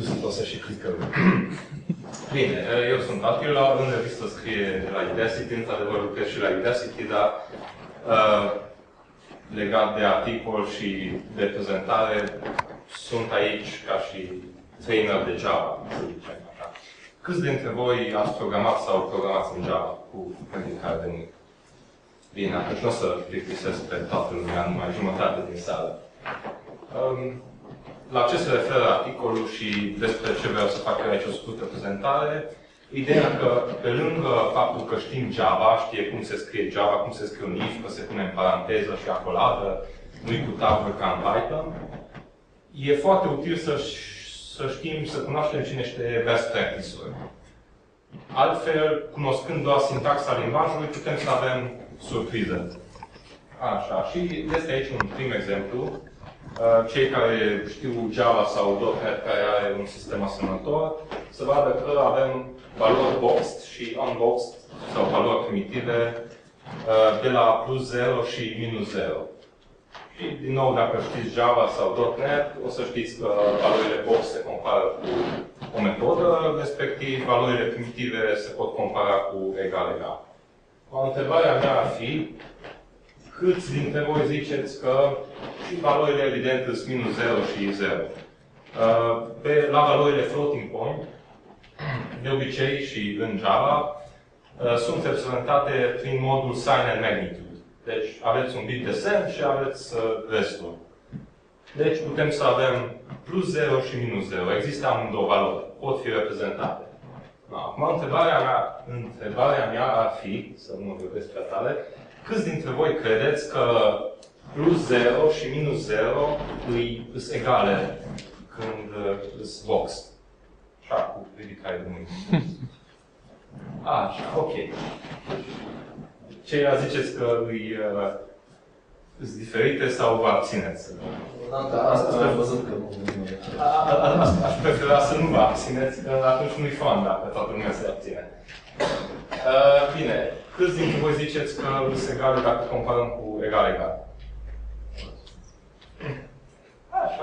Tu sunt o să și clicăm. Bine, eu sunt Attila, în revistă scrie la Udacity, într-adevăr lucrez și la Udacity, dar uh, legat de articol și de prezentare, sunt aici ca și trainer de Java, să zicem așa. Câți dintre voi ați programat sau programați în Java cu care de mâini? Bine, atunci nu o să plictisesc pe toată lumea, numai jumătate din sală. Um, la ce se referă articolul și despre ce vreau să fac eu aici o scurtă prezentare, ideea că pe lângă faptul că știm Java, știe cum se scrie Java, cum se scrie un if, că se pune în paranteză și acoladă, nu-i cu tabă ca în Python, e foarte util să, să știm, să cunoaștem cine este best practice-uri. Altfel, cunoscând doar sintaxa limbajului, putem să avem surprize. Așa, și este aici un prim exemplu. Uh, cei care știu Java sau .NET care are un sistem asemănător, să vadă că avem valori boxed și unboxed sau valori primitive uh, de la plus 0 și minus 0. Și, din nou, dacă știți Java sau .NET, o să știți că valorile box se compară cu o metodă, respectiv valorile primitive se pot compara cu egal egal. O întrebarea mea ar fi, câți dintre voi ziceți că și valorile evident sunt minus 0 și 0? Uh, pe, la valorile floating point, de obicei și în Java, uh, sunt reprezentate prin modul sign and magnitude. Deci aveți un bit de semn și aveți uh, restul. Deci putem să avem plus 0 și minus 0. Există amândouă valori. Pot fi reprezentate. Acum, întrebarea mea, întrebarea mea ar fi, să nu mă vorbesc prea tare, câți dintre voi credeți că plus 0 și minus 0 îi sunt egale când uh, sunt box? Așa, cu ridicare de mâini. Așa, ok. Ceilalți ziceți că îi uh, sunt diferite sau vă abțineți? Da, asta am văzut că nu. Aș prefera să nu vă abțineți, că atunci nu-i fan dacă toată lumea se abține. Uh, bine, câți dintre voi ziceți că sunt egale dacă comparăm cu egal-egal?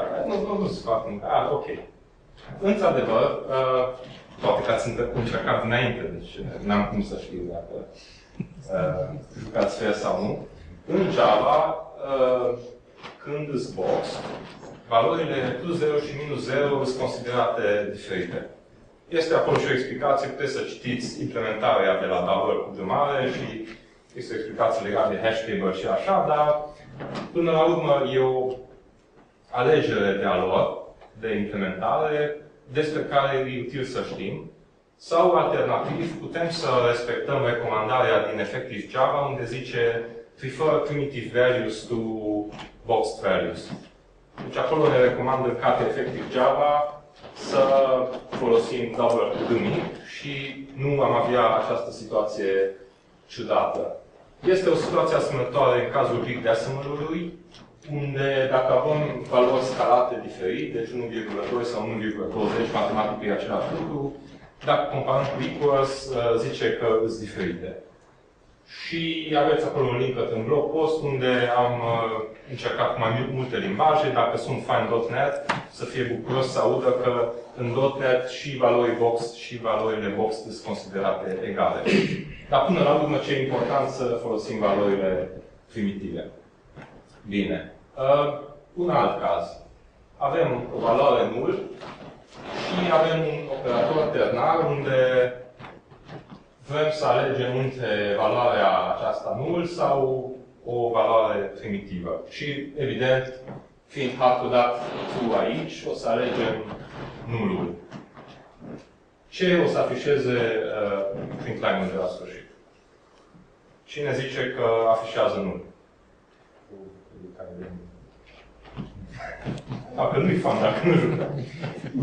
Așa, nu, nu, nu sunt foarte mult. Ah, ok. Într-adevăr, uh, poate că ați încercat înainte, deci n-am cum să știu dacă uh, jucați fair sau nu. În Java, uh, când îți box, valorile plus 0 și minus 0 sunt considerate diferite. Este acolo și o explicație, puteți să citiți implementarea de la double cu de mare și este o explicație legată de hash table și așa, dar până la urmă e o alegere de a lua, de implementare, despre care e util să știm. Sau, alternativ, putem să respectăm recomandarea din Effective Java, unde zice prefer primitive values to boxed values. Deci acolo ne recomandă ca Effective Java să folosim double gândit și nu am avea această situație ciudată. Este o situație asemănătoare în cazul Big Decimal-ului, unde dacă avem valori scalate diferit, deci 1,2 sau 1,20, matematic e același lucru, dacă comparăm cu equals, uh, zice că sunt diferite. Și aveți acolo un link către un blog post unde am uh, încercat cu mai multe limbaje. Dacă sunt fine.net, să fie bucuros să audă că în .NET și valori box și valorile box sunt considerate egale. Dar până la urmă ce e important să folosim valorile primitive. Bine. Uh, un alt caz. Avem o valoare null și avem un operator ternar unde vrem să alegem între valoarea aceasta null sau o valoare primitivă. Și, evident, fiind hartul dat true aici, o să alegem nullul. Ce o să afișeze uh, print line de la sfârșit? Cine zice că afișează null? Dacă nu-i fan, dacă nu jucă.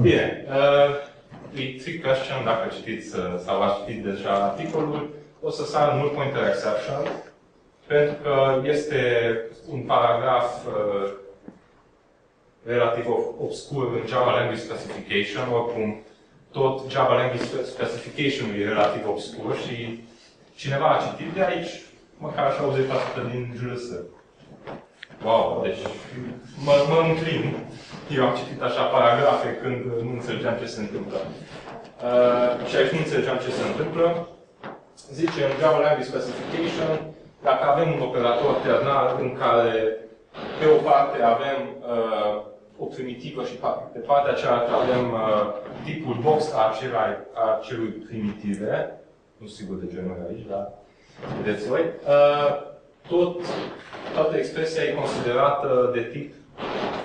Bine. Uh, e trick question, dacă citiți uh, sau ați citit deja articolul, o să sară null pointer exception, pentru că este un paragraf uh, relativ obscur în Java Language Specification, oricum tot Java Language Specification e relativ obscur și cineva a citit de aici, măcar așa 80% din JLS. Wow, deci mă, mă înclin. Eu am citit așa paragrafe când nu înțelegeam ce se întâmplă. Uh, și aici nu înțelegeam ce se întâmplă. Zice în Java Language Specification, dacă avem un operator ternar în care pe o parte avem uh, o primitivă și pe partea cealaltă avem uh, tipul box a, acelui, a acelui primitive, nu sigur de genul aici, dar vedeți voi, uh, tot, toată expresia e considerată de tip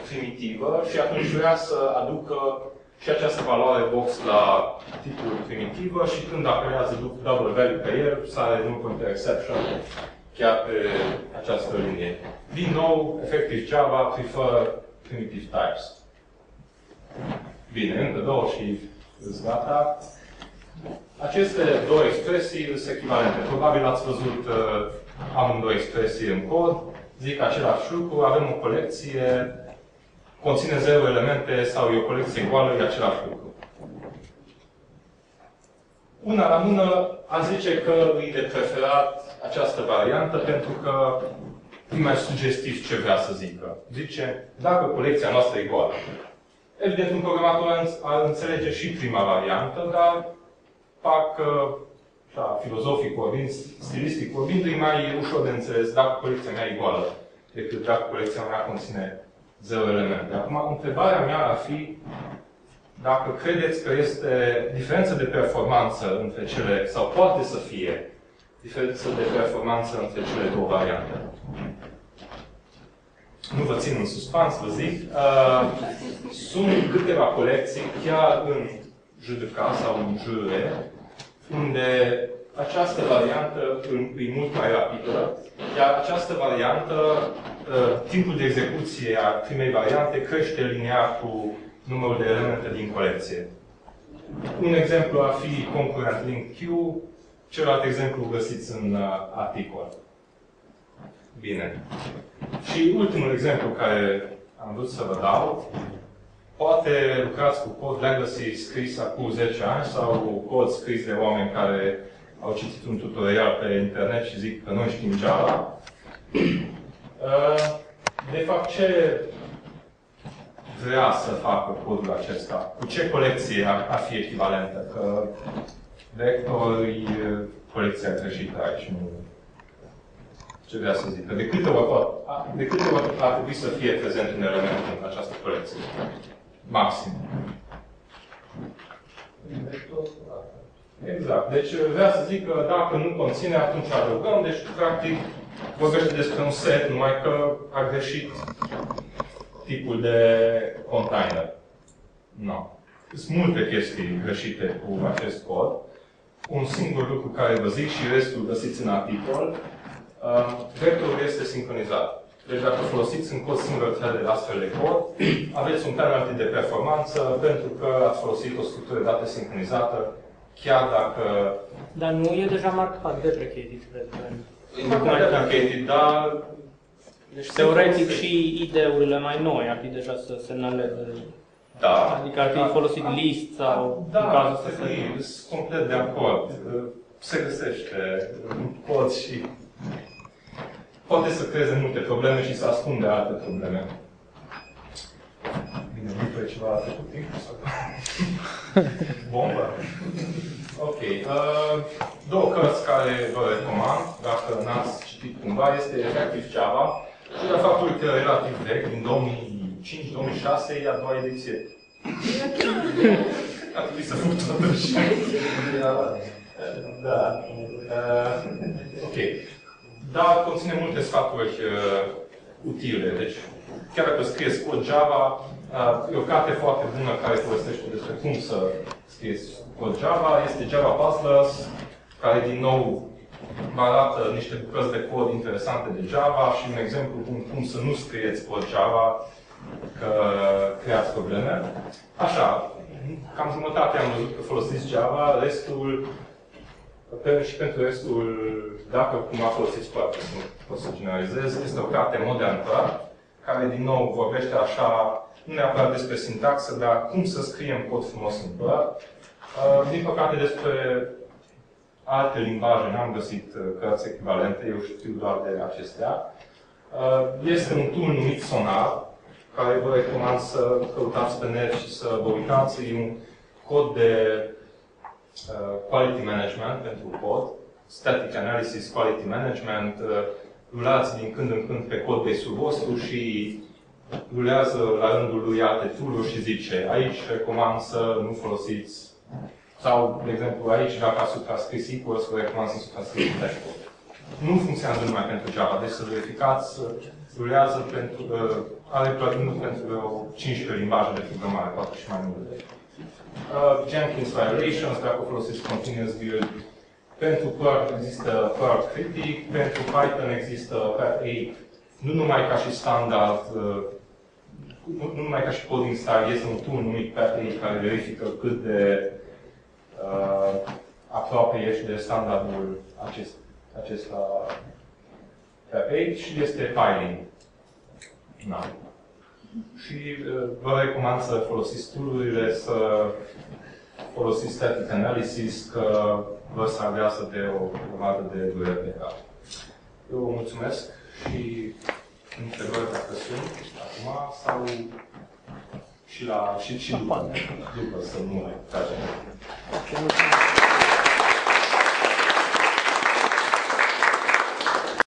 primitivă și atunci vrea să aducă și această valoare box la tipul primitivă și când apelează double value pe el, sare nu pointer exception chiar pe această linie. Din nou, efectiv Java prefer primitive types. Bine, încă două și îți gata. Aceste două expresii sunt echivalente. Probabil ați văzut uh, amândouă expresii în cod. Zic același lucru, avem o colecție, conține 0 elemente sau e o colecție goală, e același lucru. Una la mână a zice că e de preferat această variantă pentru că e mai sugestiv ce vrea să zică. Zice, dacă colecția noastră e goală. Evident, un programator ar înțelege și prima variantă, dar parcă, așa, filozofic vorbind, stilistic vorbind, e mai ușor de înțeles dacă colecția mea e goală decât dacă colecția mea conține 0 elemente. Acum, întrebarea mea ar fi dacă credeți că este diferență de performanță între cele, sau poate să fie diferență de performanță între cele două variante. Nu vă țin în suspans, vă zic. Uh, sunt câteva colecții, chiar în JDK sau în jure, unde această variantă e mult mai rapidă, iar această variantă, uh, timpul de execuție a primei variante crește linear cu numărul de elemente din colecție. Un exemplu ar fi Concurrent Link Q, celălalt exemplu găsiți în uh, articol. Bine. Și ultimul exemplu care am vrut să vă dau, poate lucrați cu cod legacy scris acum 10 ani sau cu cod scris de oameni care au citit un tutorial pe internet și zic că noi știm Java. Uh, de fapt, ce vrea să facă codul acesta? Cu ce colecție ar, ar fi echivalentă? Că vector e colecția greșită aici, nu ce vrea să zică. De câte ori, de câte ori ar trebui să fie prezent un element în această colecție? Maxim. Exact. Deci vrea să zic că dacă nu conține, atunci adăugăm. Deci, practic, vorbește despre un set, numai că a greșit tipul de container. Nu. No. Sunt multe chestii greșite cu acest cod. Un singur lucru care vă zic și restul găsiți în articol, uh, vectorul este sincronizat. Deci dacă folosiți în cod single threaded astfel de cod, aveți un penalty de performanță pentru că ați folosit o structură de date sincronizată, chiar dacă... Dar nu e deja marcat deprecated, cred că. E marcat deprecated, dar deci, teoretic și ideurile mai noi ar fi deja să semnaleze. Da. Adică ar fi da, folosit da, list sau da, în cazul să se... sunt complet de acord. Se găsește în cod și poate să creeze multe probleme și să ascunde alte probleme. Bine, după ceva la trecut timp sau... Bombă? Ok. Uh, două cărți care vă recomand, dacă n-ați citit cumva, este Reactive Java și de faptul că relativ vechi, din 2005-2006, e a doua ediție. A trebuit să fug totuși. da. Uh, ok. Dar conține multe sfaturi uh, utile. Deci, chiar dacă scrieți cod Java, uh, e o carte foarte bună care povestește despre cum să scrieți cod Java. Este Java Puzzlers, care din nou vă arată niște bucăți de cod interesante de Java și un exemplu cum, cum să nu scrieți cod Java, că creați probleme. Așa, cam jumătate am văzut că folosiți Java, restul și pentru restul, dacă cumva folosiți foarte, nu pot să generalizez, este o carte modernă, care din nou vorbește așa, nu neapărat despre sintaxă, dar cum să scriem cod frumos în Perl. Uh, din păcate, despre alte limbaje n-am găsit uh, cărți echivalente, eu știu doar de acestea. Uh, Este un tool numit Sonar, care vă recomand să căutați pe net și să vă uitați. E un cod de uh, quality management pentru pod, static analysis, quality management. Uh, Rulați din când în când pe cod basul vostru și rulează la rândul lui alte tool și zice aici recomand să nu folosiți sau, de exemplu, aici, dacă ați suprascris equals, vă recomand să suprascrieți dashboard. Nu funcționează numai pentru Java, deci să verificați, rulează pentru, uh, are plugin pentru vreo 15 limbaje de programare, poate și mai multe. Uh, Jenkins Violations, dacă folosiți Continuous Build, pentru Perl există Perl Critic, pentru Python există Pat8, nu numai ca și standard, uh, nu, nu numai ca și coding style, este un tool numit Pat8 care verifică cât de uh, aproape ești de standardul acest, acesta Pat8 și este tiling. Na. Și uh, vă recomand să folosiți tool să folosiți static analysis, că vă salvează de o grămadă de dureri pe cap. Eu vă mulțumesc și întrebări dacă sunt acum sau și la și, și după, după să nu mai tragem. Ok, mulțumesc.